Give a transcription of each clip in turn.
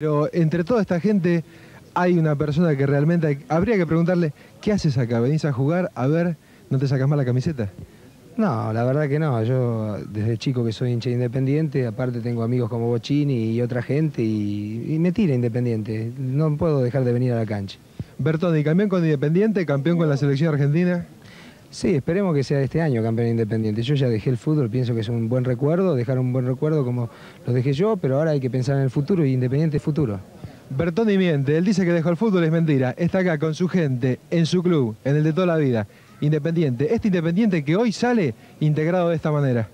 Pero entre toda esta gente hay una persona que realmente habría que preguntarle, ¿qué haces acá? ¿Venís a jugar? A ver, ¿no te sacas más la camiseta? No, la verdad que no. Yo desde chico que soy hincha independiente, aparte tengo amigos como Bochini y otra gente y, y me tira Independiente. No puedo dejar de venir a la cancha. Bertoni, campeón con Independiente, campeón con la selección argentina. Sí, esperemos que sea este año campeón independiente. Yo ya dejé el fútbol, pienso que es un buen recuerdo, dejar un buen recuerdo como lo dejé yo, pero ahora hay que pensar en el futuro y Independiente futuro. Bertoni miente, él dice que dejó el fútbol, es mentira. Está acá con su gente, en su club, en el de toda la vida. Independiente, este Independiente que hoy sale integrado de esta manera.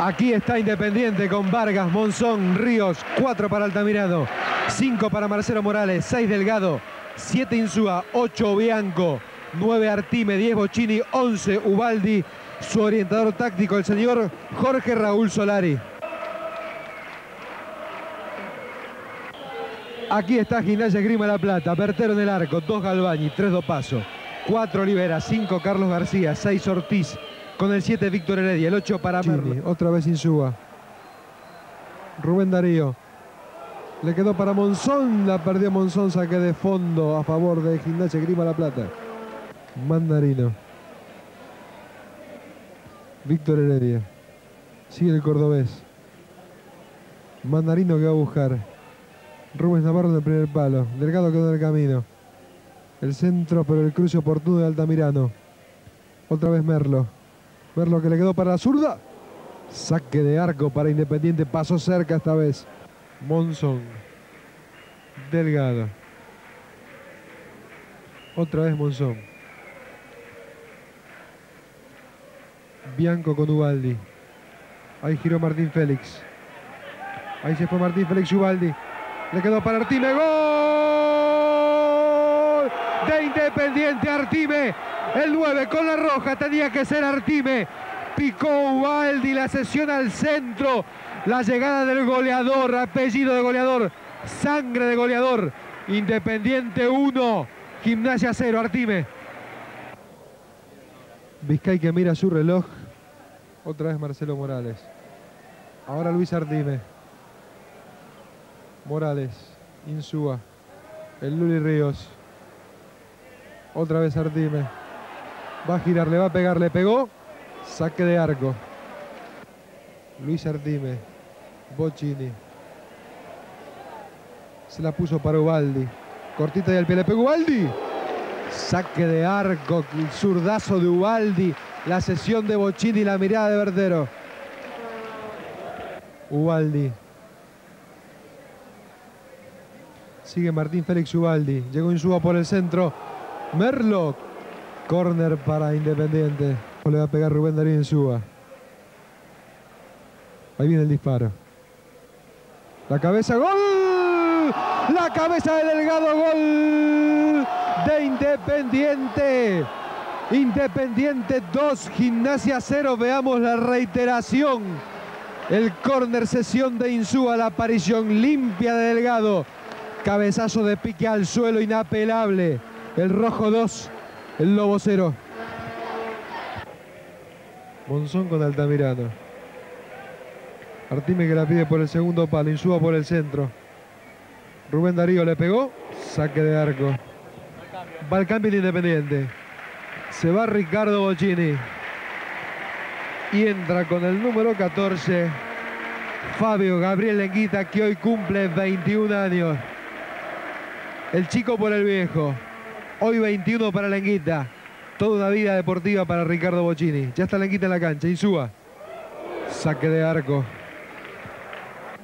Aquí está Independiente con Vargas, Monzón, Ríos, 4 para Altamirano, 5 para Marcelo Morales, 6 Delgado, 7 Insúa, 8 Bianco, 9 Artime, 10 Bocini, 11 Ubaldi, su orientador táctico, el señor Jorge Raúl Solari. Aquí está Gimnasia Grima La Plata, Bertero en el arco, 2 Galbañi, 3 Dopaso, 4 Olivera, 5 Carlos García, 6 Ortiz, con el 7 Víctor Heredia, el 8 para Merlo. Otra vez Insúa. Rubén Darío. Le quedó para Monzón, la perdió Monzón, saque de fondo a favor de Gimnasia Grima La Plata. Mandarino. Víctor Heredia. Sigue el cordobés. Mandarino que va a buscar. Rubens Navarro en el primer palo. Delgado quedó en el camino. El centro, pero el cruce oportuno de Altamirano. Otra vez Merlo. Merlo que le quedó para la zurda. Saque de arco para Independiente. Pasó cerca esta vez. Monzón. Delgado. Otra vez Monzón. Bianco con Ubaldi. Ahí giró Martín Félix. Ahí se fue Martín Félix Ubaldi. Le quedó para Artime. ¡Gol! De Independiente Artime. El 9 con la roja tenía que ser Artime. Picó Ubaldi. La sesión al centro. La llegada del goleador. Apellido de goleador. Sangre de goleador. Independiente 1. Gimnasia 0. Artime. Vizcay que mira su reloj. Otra vez Marcelo Morales. Ahora Luis Artime. Morales. Insúa. El Luli Ríos. Otra vez Artime. Va a girar, le va a pegar, le pegó. Saque de arco. Luis Artime. Bocini. Se la puso para Ubaldi. Cortita y al pie le pegó Ubaldi. Saque de arco, el zurdazo de Ubaldi, la sesión de Bocini y la mirada de Verdero. Ubaldi. Sigue Martín Félix Ubaldi. Llegó Insúa por el centro. Merlo. Corner para Independiente. Le va a pegar Rubén Darío Insúa. Ahí viene el disparo. La cabeza, gol. La cabeza de Delgado, gol de Independiente. Independiente 2, Gimnasia 0. Veamos la reiteración. El córner sesión de Insúa, la aparición limpia de Delgado. Cabezazo de pique al suelo inapelable. El rojo 2, el lobo 0. Monzón con Altamirano. Artime que la pide por el segundo palo, Insúa por el centro. Rubén Darío le pegó, saque de arco. Va el cambio de Independiente. Se va Ricardo Bocini. Y entra con el número 14, Fabio Gabriel Lenguita, que hoy cumple 21 años. El chico por el viejo. Hoy 21 para Lenguita. Toda una vida deportiva para Ricardo Bocini. Ya está Lenguita en la cancha. Insúa. Saque de arco.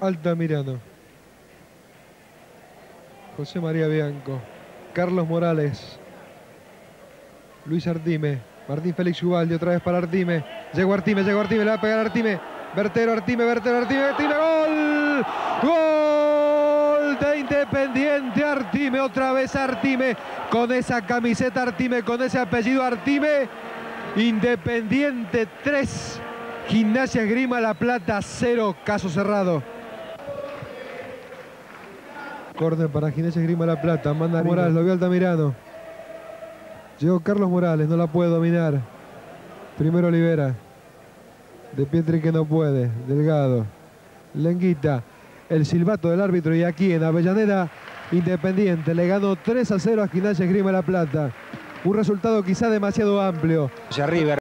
Altamirano. José María Bianco. Carlos Morales. Luis Artime. Martín Félix Ubaldi otra vez para Artime. Llegó Artime, llegó Artime, le va a pegar Artime. Vertero, Artime, Vertero, Artime, Artime, gol. Gol de Independiente Artime, otra vez Artime. Con esa camiseta Artime, con ese apellido Artime. Independiente 3. Gimnasia Grima La Plata 0. Caso cerrado. Córner para Gimnasia Grima La Plata. Manda Morales, lo vio Altamirano. Llegó Carlos Morales, no la puede dominar. Primero Olivera. De Pietri que no puede. Delgado. Lenguita. el silbato del árbitro y aquí en Avellaneda, Independiente le ganó 3 a 0 a Gimnasia Grima La Plata. Un resultado quizá demasiado amplio. River.